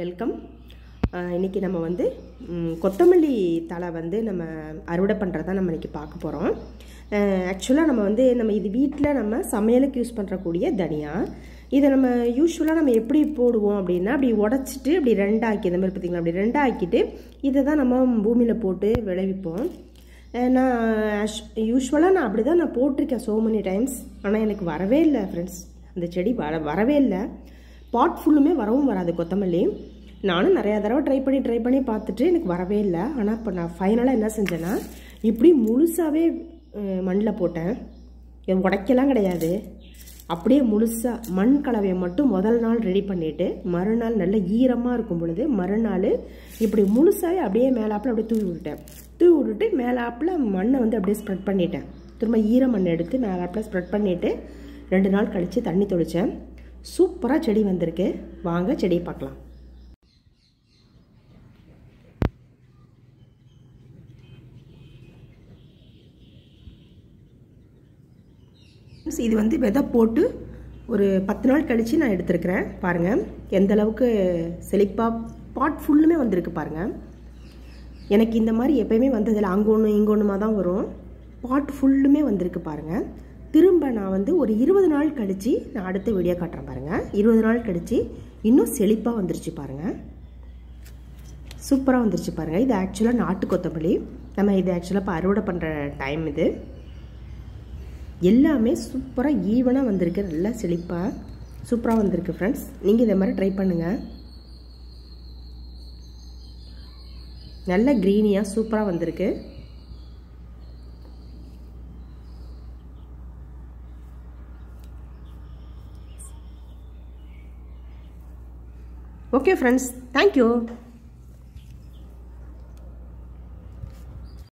Welcome. இன்றைக்கி நம்ம வந்து கொத்தமல்லி தழை வந்து நம்ம அறுவடை பண்ணுறதா நம்ம இன்றைக்கி பார்க்க போகிறோம் ஆக்சுவலாக நம்ம வந்து நம்ம இது வீட்டில் நம்ம சமையலுக்கு யூஸ் பண்ணுறக்கூடிய தனியா இதை நம்ம யூஸ்வலாக நம்ம எப்படி போடுவோம் அப்படின்னா அப்படி உடச்சிட்டு அப்படி ரெண்டாக்கி இந்த மாதிரி பார்த்திங்களா? அப்படி ரெண்டாக்கிட்டு இதை தான் நம்ம பூமியில் போட்டு விளைவிப்போம். நான் யூஸ்வலாக நான் அப்படி தான் நான் போட்டிருக்கேன் சோ மெனி டைம்ஸ் ஆனால் எனக்கு வரவே இல்லை ஃப்ரெண்ட்ஸ் அந்த செடி வர வரவே இல்லை. பாட் ஃபுல்லுமே வரவும் வராது கொத்தமல்லி. நானும் நிறையா தடவை ட்ரை பண்ணி ட்ரை பண்ணி பார்த்துட்டு எனக்கு வரவே இல்லை. ஆனால் இப்போ நான் ஃபைனலாக என்ன செஞ்சேன்னா இப்படி முழுசாகவே மண்ணில் போட்டேன். உடைக்கலாம் கிடையாது. அப்படியே முழுசாக மண் கலவையை மட்டும் முதல் நாள் ரெடி பண்ணிவிட்டு மறுநாள் நல்ல ஈரமாக இருக்கும் பொழுது மறுநாள் இப்படி முழுசாகவே அப்படியே மேலாப்பில் அப்படியே தூவி விட்டுட்டேன். தூவி விட்டுட்டு மேலாப்பில் மண்ணை வந்து அப்படியே ஸ்ப்ரெட் பண்ணிட்டேன். திரும்ப ஈர மண் எடுத்து மேலாப்பில் ஸ்ப்ரெட் பண்ணிவிட்டு ரெண்டு நாள் கழித்து தண்ணி தொளித்தேன் சூப்பராக செடி வந்திருக்கு. வாங்க செடியை பார்க்கலாம். இது வந்து விதை போட்டு ஒரு பத்து நாள் கழித்து நான் எடுத்திருக்கிறேன். பாருங்கள் எந்த அளவுக்கு செழிப்பாக பாட் ஃபுல்லுமே வந்திருக்கு பாருங்கள் எனக்கு இந்த மாதிரி எப்பயுமே வந்ததில்லை அங்கே ஒன்று இங்கே ஒன்றுமா தான் வரும். பாட் ஃபுல்லுமே வந்திருக்கு பாருங்கள் திரும்ப நான் வந்து ஒரு இருபது நாள் கழித்து நான் அடுத்த வீடியோ காட்டுறேன் பாருங்கள் இருபது நாள் கழித்து இன்னும் செழிப்பாக வந்துருச்சு பாருங்கள் சூப்பராக வந்துருச்சு பாருங்கள் இது ஆக்சுவலாக நாட்டு கொத்தமல்லி. நம்ம இது ஆக்சுவலாக இப்போ அறுவடை பண்ணுற டைம் இது. எல்லாமே சூப்பராக ஈவனாக வந்திருக்கு. நல்லா செழிப்பாக சூப்பராக வந்திருக்கு ஃப்ரெண்ட்ஸ் நீங்கள் இதை மாதிரி ட்ரை பண்ணுங்கள் நல்ல க்ரீனியாக சூப்பராக வந்திருக்கு. Okay friends, thank you.